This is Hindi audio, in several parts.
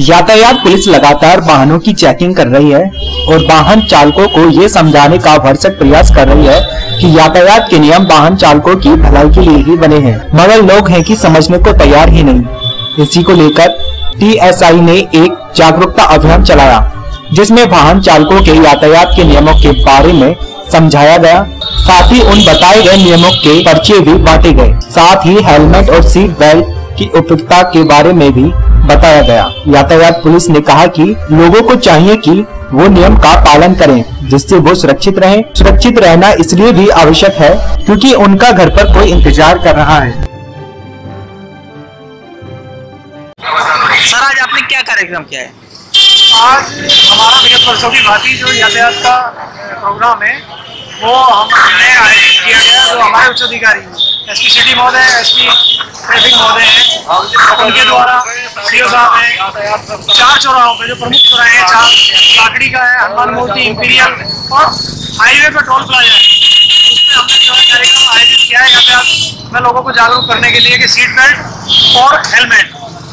यातायात पुलिस लगातार वाहनों की चेकिंग कर रही है और वाहन चालकों को ये समझाने का भरसक प्रयास कर रही है कि यातायात के नियम वाहन चालकों की भलाई के लिए ही बने हैं। मगर लोग हैं कि समझने को तैयार ही नहीं। इसी को लेकर टीएसआई ने एक जागरूकता अभियान चलाया, जिसमें वाहन चालकों के यातायात के नियमों के बारे में समझाया गया। साथ ही उन बताए गए नियमों के पर्चे भी बांटे गए। साथ ही हेलमेट और सीट बेल्ट की उपयुक्तता के बारे में भी बताया गया। यातायात पुलिस ने कहा कि लोगों को चाहिए कि वो नियम का पालन करें जिससे वो सुरक्षित रहें। सुरक्षित रहना इसलिए भी आवश्यक है क्योंकि उनका घर पर कोई इंतज़ार कर रहा है। सर आज आपने क्या कार्यक्रम किया है? आज हमारा विगत वर्षों की भांति जो यातायात का प्रोग्राम है वो हमने आयोजित किया गया जो हमारे उच्च अधिकारी एस पी सिटी महोदय, एस पी ट्रैफ़िक महोदय हैं। उनके द्वारा सी साहब हैं। चार चौराहों पे, जो प्रमुख चौराहे हैं, चार, लाकड़ी का है, हनुमान मूर्ति, इंपीरियल और हाईवे पे टोल प्लाजा है। उसमें हमने जो है कार्यक्रम आयोजित किया है यातायात में लोगों को जागरूक करने के लिए कि सीट बेल्ट और हेलमेट।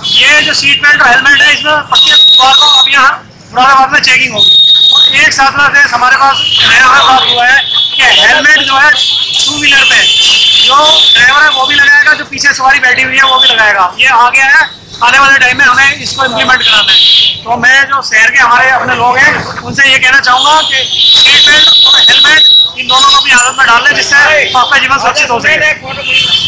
ये जो सीट बेल्ट और हेलमेट है, इसमें प्रत्येक बार को अब यहाँ मुरादाबाद में चेकिंग होगी। और एक साथ साथ हमारे पास नया हुआ है कि हेलमेट जो है टू व्हीलर पे जो ड्राइवर है, वो भी लगाएगा, जो पीछे सवारी बैठी हुई है, वो भी लगाएगा। ये आ गया है आने वाले टाइम में हमें इसको इम्प्लीमेंट कराना है। तो मैं जो शहर के हमारे अपने लोग हैं, उनसे ये कहना चाहूँगा कि सीट बेल्ट और हेलमेट इन दोनों को अपनी आदत में डाल लें, जिससे आपका जीवन सुरक्षित हो सके।